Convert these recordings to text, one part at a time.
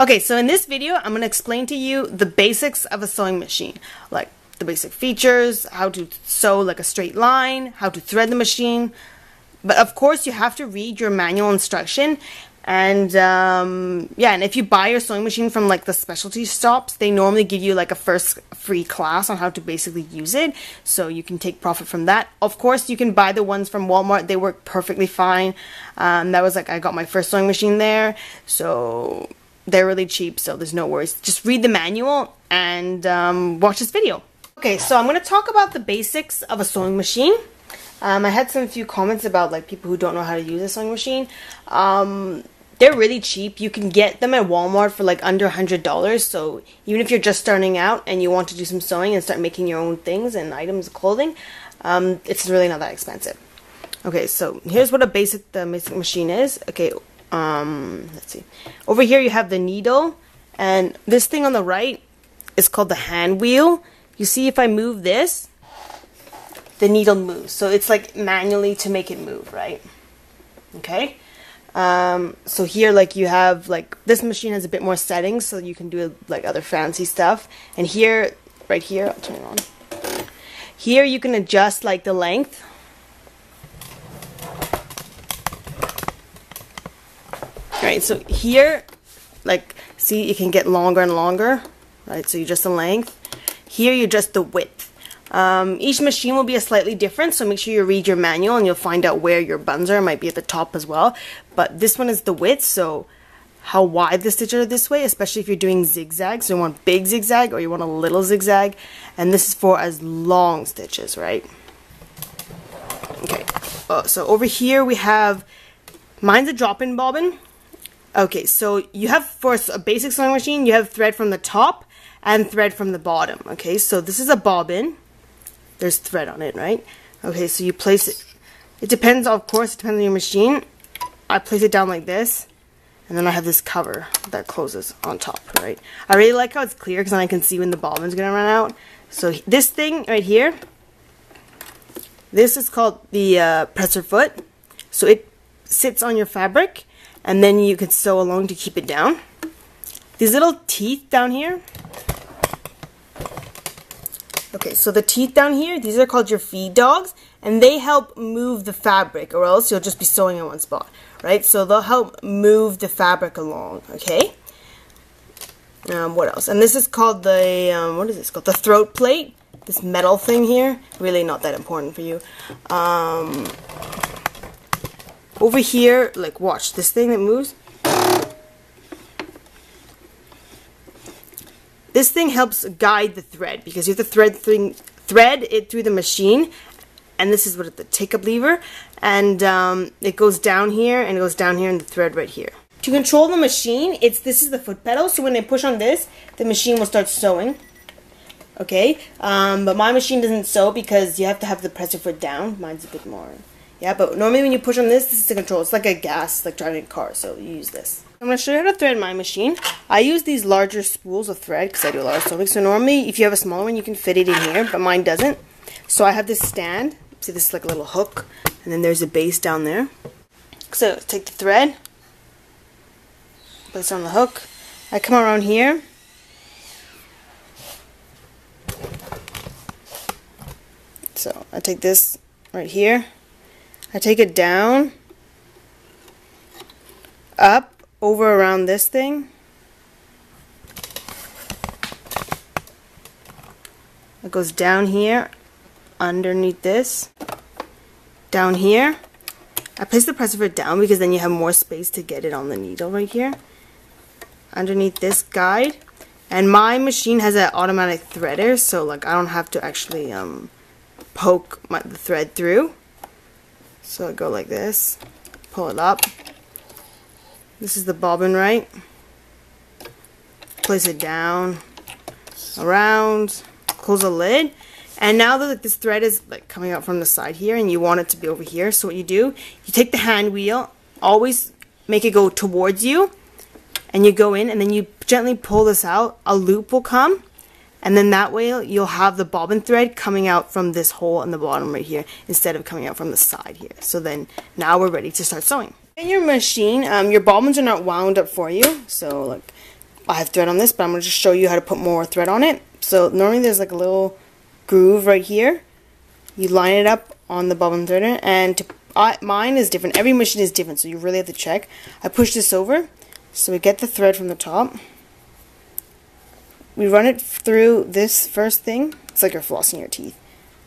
Okay, so in this video, I'm going to explain to you the basics of a sewing machine, like the basic features, how to sew like a straight line, how to thread the machine. But of course, you have to read your manual instruction. And um, yeah, and if you buy your sewing machine from like the specialty shops, they normally give you like a first free class on how to basically use it. So you can take profit from that. Of course, you can buy the ones from Walmart. They work perfectly fine. Um, that was like, I got my first sewing machine there. So they're really cheap. So there's no worries. Just read the manual and um, watch this video. Okay, so I'm going to talk about the basics of a sewing machine. Um, I had some few comments about like people who don't know how to use a sewing machine. Um, they're really cheap. You can get them at Walmart for like under $100. So even if you're just starting out and you want to do some sewing and start making your own things and items, of clothing, um, it's really not that expensive. Okay, so here's what a basic the basic machine is. Okay, um, let's see. Over here you have the needle, and this thing on the right is called the hand wheel. You see if I move this, the needle moves. So it's like manually to make it move, right? Okay. Um, so here, like you have like this machine has a bit more settings, so you can do like other fancy stuff. And here, right here, I'll turn it on. Here you can adjust like the length. Right. So here, like see, you can get longer and longer. Right. So you adjust the length. Here you adjust the width. Um, each machine will be a slightly different, so make sure you read your manual and you'll find out where your buns are. It might be at the top as well. But this one is the width, so how wide the stitches are this way, especially if you're doing zigzags. So you want big zigzag or you want a little zigzag. And this is for as long stitches, right? Okay, uh, so over here we have, mine's a drop-in bobbin. Okay, so you have, for a basic sewing machine, you have thread from the top and thread from the bottom. Okay, so this is a bobbin there's thread on it, right? Okay, so you place it, it depends, of course, it depends on your machine. I place it down like this, and then I have this cover that closes on top, right? I really like how it's clear, because then I can see when the bobbin's to run out. So this thing right here, this is called the uh, presser foot. So it sits on your fabric, and then you can sew along to keep it down. These little teeth down here, Okay, so the teeth down here, these are called your feed dogs, and they help move the fabric, or else you'll just be sewing in one spot, right? So they'll help move the fabric along, okay? Um, what else? And this is called the, um, what is this called? The throat plate, this metal thing here. Really not that important for you. Um, over here, like watch, this thing that moves, This thing helps guide the thread because you have to thread thing, thread it through the machine and this is what the take up lever and um, it goes down here and it goes down here and the thread right here. To control the machine, it's this is the foot pedal so when I push on this the machine will start sewing. Okay, um, but my machine doesn't sew because you have to have the presser foot down. Mine's a bit more. Yeah, but normally when you push on this, this is the control. It's like a gas, like driving a car, so you use this. I'm going to show you how to thread my machine. I use these larger spools of thread because I do a lot of sewing. So normally, if you have a smaller one, you can fit it in here, but mine doesn't. So I have this stand. See, this is like a little hook, and then there's a base down there. So take the thread, place it on the hook. I come around here. So I take this right here. I take it down, up, over around this thing. It goes down here, underneath this, down here. I place the presser foot down because then you have more space to get it on the needle right here. Underneath this guide. And my machine has an automatic threader, so like I don't have to actually um, poke my, the thread through. So go like this, pull it up, this is the bobbin, right? Place it down, around, close the lid. And now that this thread is like coming out from the side here and you want it to be over here, so what you do, you take the hand wheel, always make it go towards you, and you go in and then you gently pull this out, a loop will come, and then that way you'll have the bobbin thread coming out from this hole in the bottom right here instead of coming out from the side here. So then now we're ready to start sewing. In your machine, um, your bobbins are not wound up for you. So like I have thread on this, but I'm going to just show you how to put more thread on it. So normally there's like a little groove right here. You line it up on the bobbin threader, and to, mine is different. Every machine is different, so you really have to check. I push this over, so we get the thread from the top. We run it through this first thing. It's like you're flossing your teeth.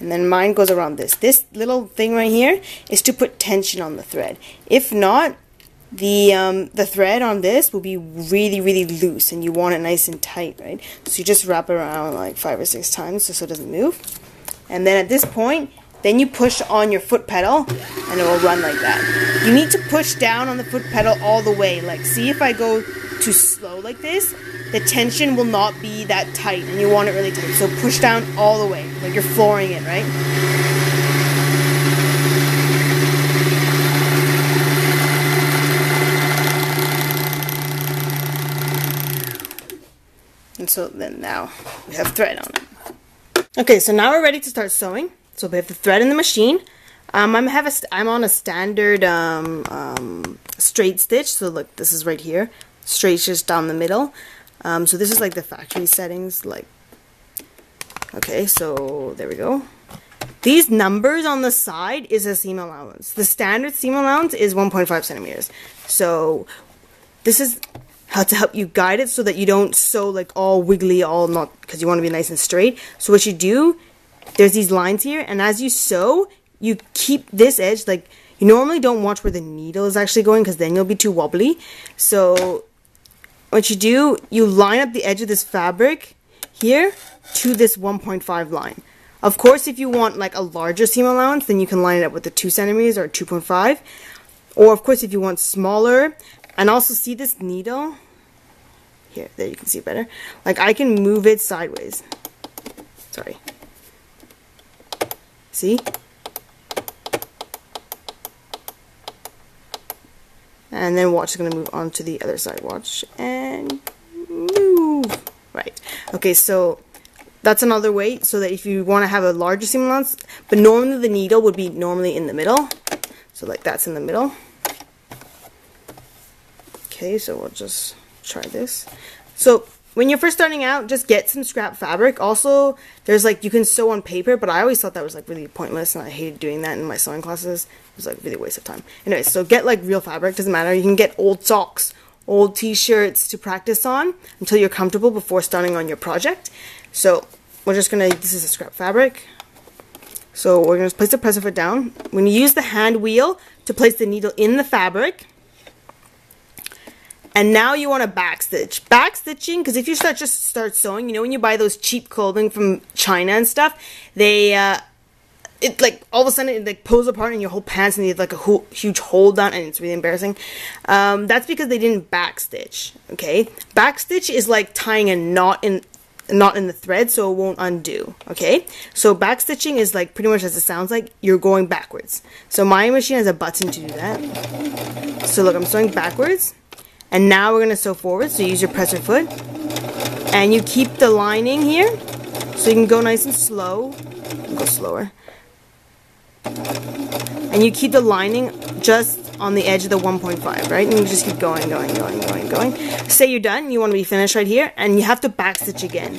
And then mine goes around this. This little thing right here is to put tension on the thread. If not, the um, the thread on this will be really really loose and you want it nice and tight right so you just wrap it around like five or six times just so it doesn't move and then at this point then you push on your foot pedal and it will run like that you need to push down on the foot pedal all the way like see if I go too slow like this the tension will not be that tight and you want it really tight so push down all the way like you're flooring it right And so then now we have thread on it. Okay, so now we're ready to start sewing. So we have the thread in the machine. Um, I'm have a I'm on a standard um, um, straight stitch. So look, this is right here, straight just down the middle. Um, so this is like the factory settings. Like, okay, so there we go. These numbers on the side is a seam allowance. The standard seam allowance is 1.5 centimeters. So this is how to help you guide it so that you don't sew like all wiggly, all not, because you want to be nice and straight. So what you do, there's these lines here, and as you sew, you keep this edge, like, you normally don't watch where the needle is actually going, because then you'll be too wobbly. So what you do, you line up the edge of this fabric here to this 1.5 line. Of course, if you want like a larger seam allowance, then you can line it up with the 2 centimeters or 2.5. Or of course, if you want smaller, and also see this needle? Here, there you can see better. Like I can move it sideways. Sorry. See? And then watch is going to move on to the other side. Watch and move. Right. Okay, so that's another way so that if you want to have a larger seam allowance, but normally the needle would be normally in the middle. So like that's in the middle. Okay, so we'll just try this. So when you're first starting out, just get some scrap fabric. Also, there's like, you can sew on paper, but I always thought that was like really pointless and I hated doing that in my sewing classes. It was like really a waste of time. Anyway, so get like real fabric, doesn't matter. You can get old socks, old t-shirts to practice on until you're comfortable before starting on your project. So we're just gonna, this is a scrap fabric. So we're gonna place the presser foot down. We're gonna use the hand wheel to place the needle in the fabric. And now you want to backstitch. Backstitching, because if you start just start sewing, you know when you buy those cheap clothing from China and stuff, they uh, it like all of a sudden it like pulls apart in your whole pants and you have like a ho huge hole down and it's really embarrassing. Um, that's because they didn't backstitch. Okay, backstitch is like tying a knot in not in the thread so it won't undo okay so backstitching is like pretty much as it sounds like you're going backwards so my machine has a button to do that so look I'm sewing backwards and now we're going to sew forward, so use your presser foot. And you keep the lining here, so you can go nice and slow. Go slower. And you keep the lining just on the edge of the 1.5, right? And you just keep going, going, going, going, going. Say you're done, you want to be finished right here, and you have to backstitch again.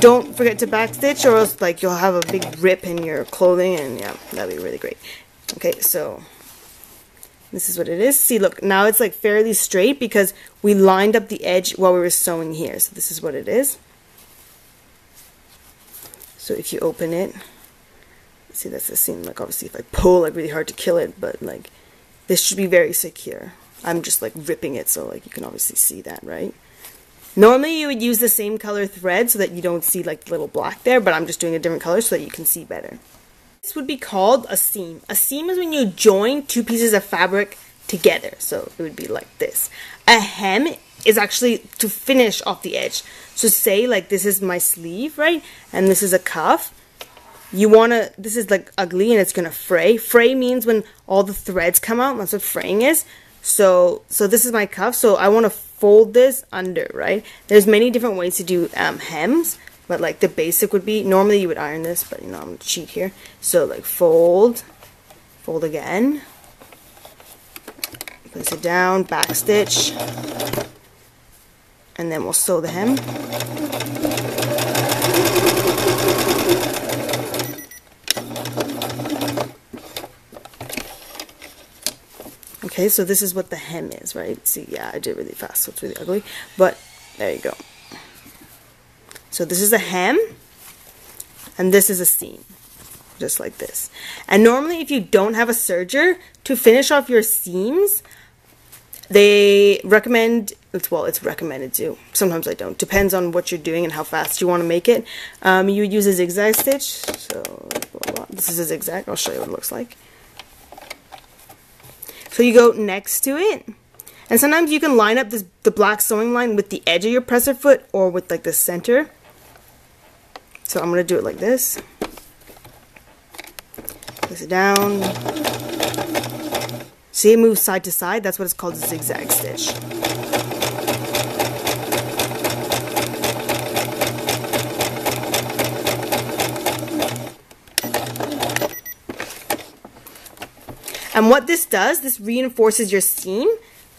Don't forget to backstitch, or else like you'll have a big rip in your clothing, and yeah, that'd be really great. Okay, so this is what it is. See, look, now it's like fairly straight because we lined up the edge while we were sewing here. So this is what it is. So if you open it, see that's the seam. Like obviously if I pull like really hard to kill it, but like this should be very secure. I'm just like ripping it so like you can obviously see that, right? Normally you would use the same color thread so that you don't see like the little black there, but I'm just doing a different color so that you can see better. This would be called a seam. A seam is when you join two pieces of fabric together. So it would be like this. A hem is actually to finish off the edge. So say like this is my sleeve, right? And this is a cuff. You want to, this is like ugly and it's going to fray. Fray means when all the threads come out. That's what fraying is. So, so this is my cuff. So I want to fold this under, right? There's many different ways to do um, hems. But like the basic would be, normally you would iron this, but you know, I'm going to cheat here. So like fold, fold again, place it down, back stitch, and then we'll sew the hem. Okay, so this is what the hem is, right? See, yeah, I did really fast, so it's really ugly. But there you go. So this is a hem, and this is a seam, just like this. And normally, if you don't have a serger, to finish off your seams, they recommend, it's, well, it's recommended to. Sometimes I don't. Depends on what you're doing and how fast you want to make it. Um, you use a zigzag stitch. So this is a zigzag. I'll show you what it looks like. So you go next to it. And sometimes you can line up this, the black sewing line with the edge of your presser foot or with like the center. So I'm going to do it like this. Place it down. See it moves side to side? That's what it's called a zigzag stitch. And what this does, this reinforces your seam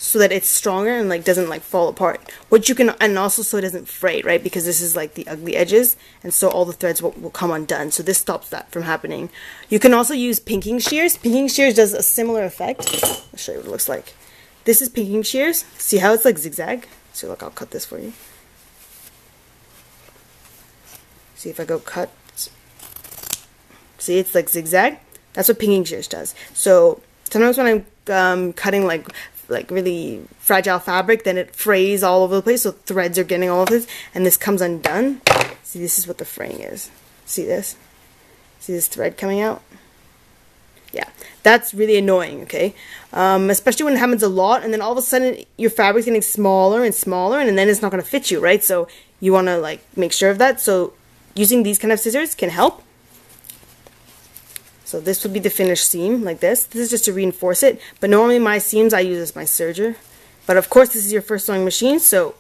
so that it's stronger and like doesn't like fall apart. What you can and also so it doesn't fray, right? Because this is like the ugly edges and so all the threads will, will come undone. So this stops that from happening. You can also use pinking shears. Pinking shears does a similar effect. I'll show you what it looks like. This is pinking shears. See how it's like zigzag? So look, I'll cut this for you. See if I go cut. See, it's like zigzag. That's what pinking shears does. So sometimes when I'm um, cutting like like really fragile fabric, then it frays all over the place, so threads are getting all of this, and this comes undone. See, this is what the fraying is. See this? See this thread coming out? Yeah, that's really annoying, okay? Um, especially when it happens a lot, and then all of a sudden your fabric's getting smaller and smaller, and then it's not going to fit you, right? So you want to like make sure of that. So using these kind of scissors can help. So this would be the finished seam, like this. This is just to reinforce it, but normally my seams I use as my serger. But of course this is your first sewing machine, so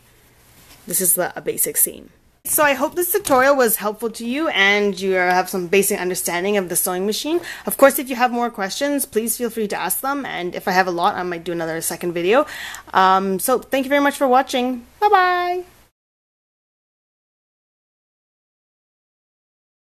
this is a basic seam. So I hope this tutorial was helpful to you and you have some basic understanding of the sewing machine. Of course, if you have more questions, please feel free to ask them. And if I have a lot, I might do another second video. Um, so thank you very much for watching. Bye-bye.